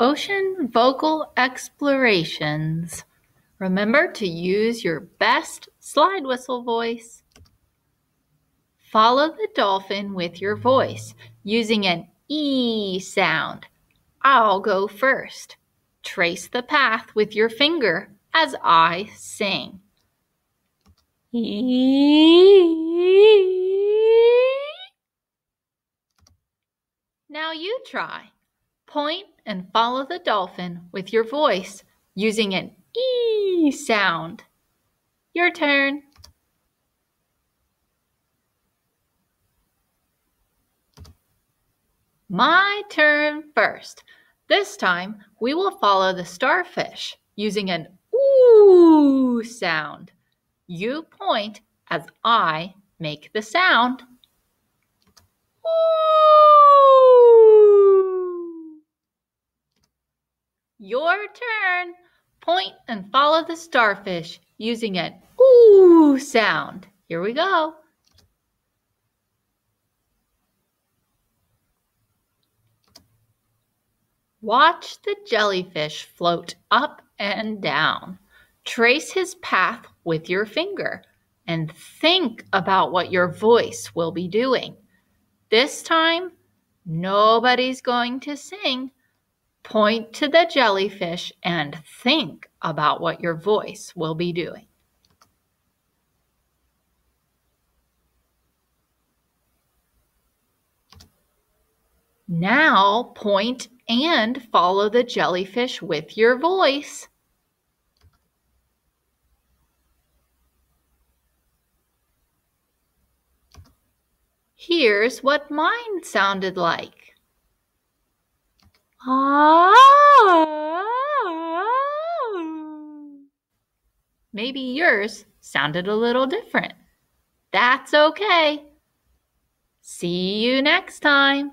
Ocean Vocal Explorations. Remember to use your best slide whistle voice. Follow the dolphin with your voice using an E sound. I'll go first. Trace the path with your finger as I sing. Now you try. Point and follow the dolphin with your voice using an E sound. Your turn. My turn first. This time we will follow the starfish using an OO sound. You point as I make the sound. Ooh. Your turn. Point and follow the starfish using an ooh sound. Here we go. Watch the jellyfish float up and down. Trace his path with your finger and think about what your voice will be doing. This time, nobody's going to sing. Point to the jellyfish and think about what your voice will be doing. Now point and follow the jellyfish with your voice. Here's what mine sounded like. Ah. Maybe yours sounded a little different. That's okay. See you next time.